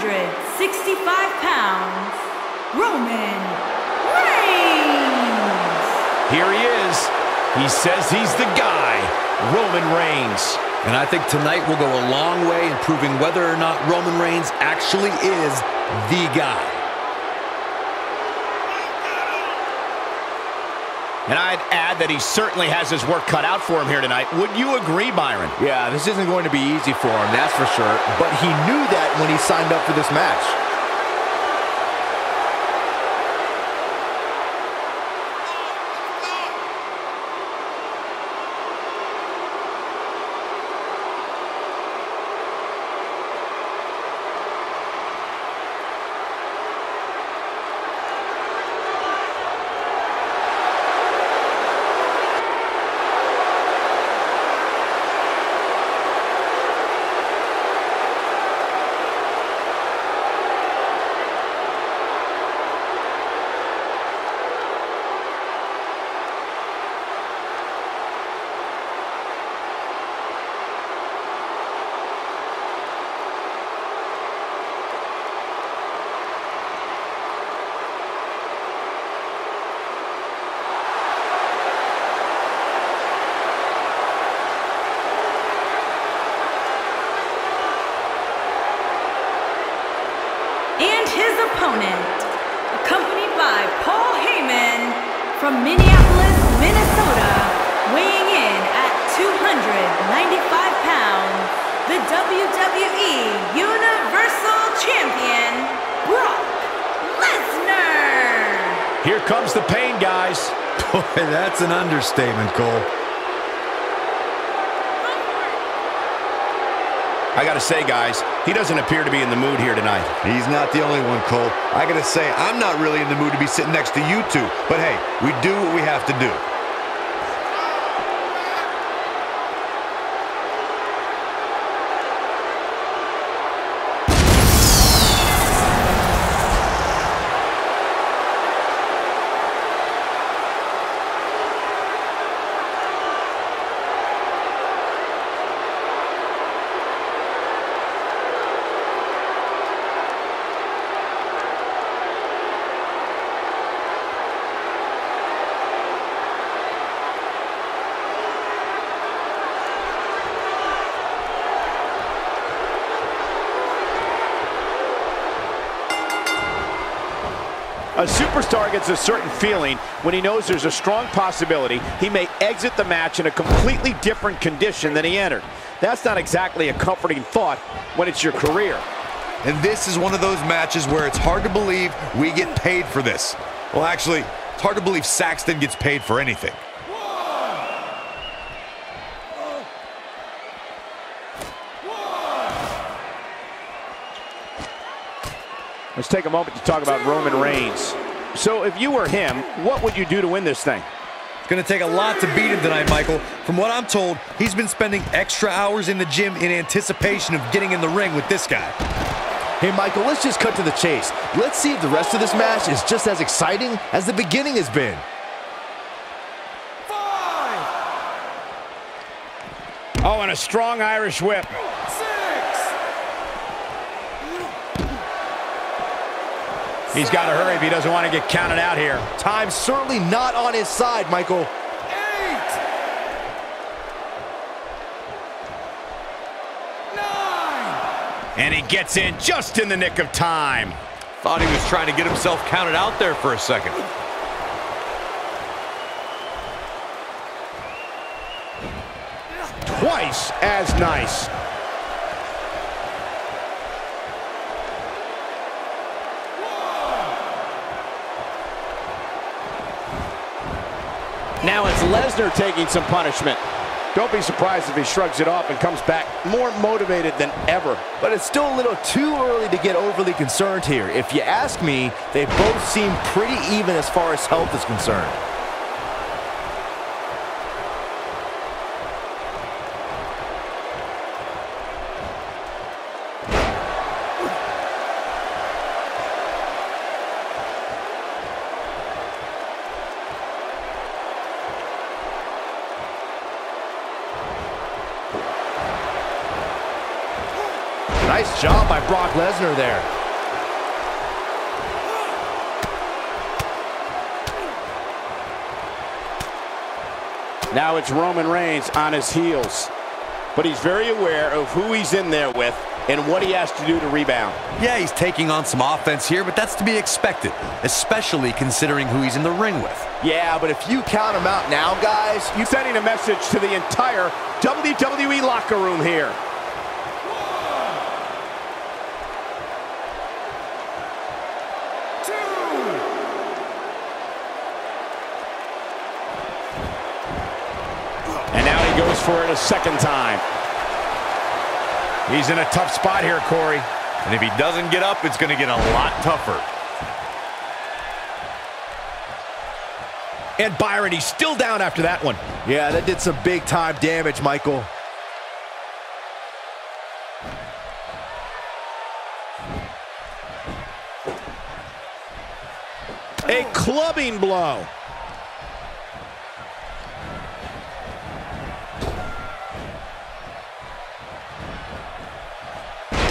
265 pounds, Roman Reigns. Here he is. He says he's the guy, Roman Reigns. And I think tonight will go a long way in proving whether or not Roman Reigns actually is the guy. And I'd add that he certainly has his work cut out for him here tonight. Would you agree, Byron? Yeah, this isn't going to be easy for him, that's for sure. But he knew that when he signed up for this match. And his opponent, accompanied by Paul Heyman from Minneapolis, Minnesota, weighing in at 295 pounds, the WWE Universal Champion, Brock Lesnar. Here comes the pain, guys. Boy, that's an understatement, Cole. I gotta say, guys, he doesn't appear to be in the mood here tonight. He's not the only one, Cole. I gotta say, I'm not really in the mood to be sitting next to you two. But hey, we do what we have to do. A superstar gets a certain feeling when he knows there's a strong possibility he may exit the match in a completely different condition than he entered. That's not exactly a comforting thought when it's your career. And this is one of those matches where it's hard to believe we get paid for this. Well, actually, it's hard to believe Saxton gets paid for anything. Let's take a moment to talk about Roman Reigns. So if you were him, what would you do to win this thing? It's going to take a lot to beat him tonight, Michael. From what I'm told, he's been spending extra hours in the gym in anticipation of getting in the ring with this guy. Hey, Michael, let's just cut to the chase. Let's see if the rest of this match is just as exciting as the beginning has been. Oh, and a strong Irish whip. He's got to hurry if he doesn't want to get counted out here. Time's certainly not on his side, Michael. And he gets in just in the nick of time. Thought he was trying to get himself counted out there for a second. Twice as nice. Now it's Lesnar taking some punishment. Don't be surprised if he shrugs it off and comes back more motivated than ever. But it's still a little too early to get overly concerned here. If you ask me, they both seem pretty even as far as health is concerned. Nice job by Brock Lesnar there. Now it's Roman Reigns on his heels. But he's very aware of who he's in there with and what he has to do to rebound. Yeah, he's taking on some offense here, but that's to be expected, especially considering who he's in the ring with. Yeah, but if you count him out now, guys, you're sending a message to the entire WWE locker room here. And now he goes for it a second time. He's in a tough spot here, Corey. And if he doesn't get up, it's going to get a lot tougher. And Byron, he's still down after that one. yeah, that did some big time damage, Michael. A clubbing blow.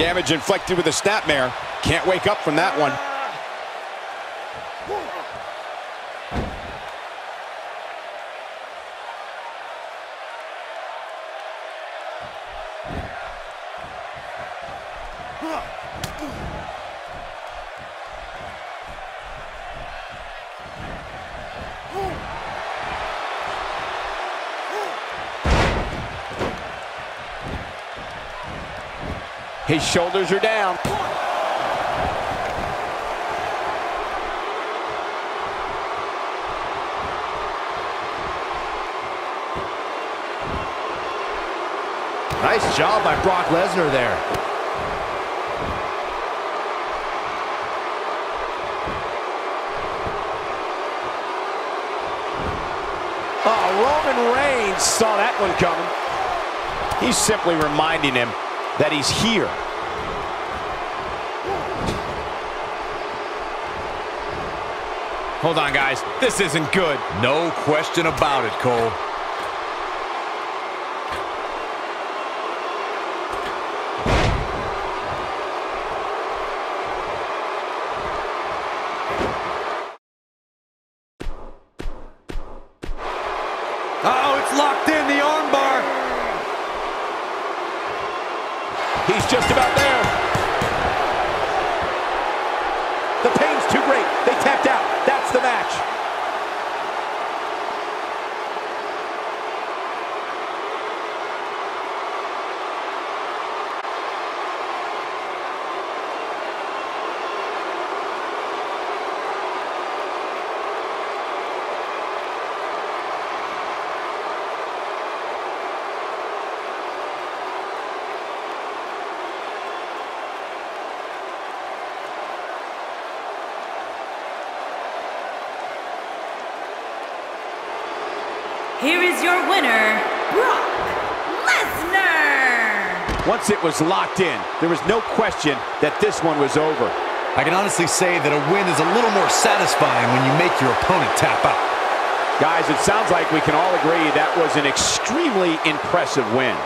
Damage inflicted with a snapmare. Can't wake up from that one. Ah! His shoulders are down. Nice job by Brock Lesnar there. Oh, Roman Reigns saw that one coming. He's simply reminding him that he's here. Hold on, guys. This isn't good. No question about it, Cole. Oh, it's locked in, the armbar. Just about there. The pain's too great. They tapped out. That's the match. Here is your winner, Brock Lesnar. Once it was locked in, there was no question that this one was over. I can honestly say that a win is a little more satisfying when you make your opponent tap out. Guys, it sounds like we can all agree that was an extremely impressive win.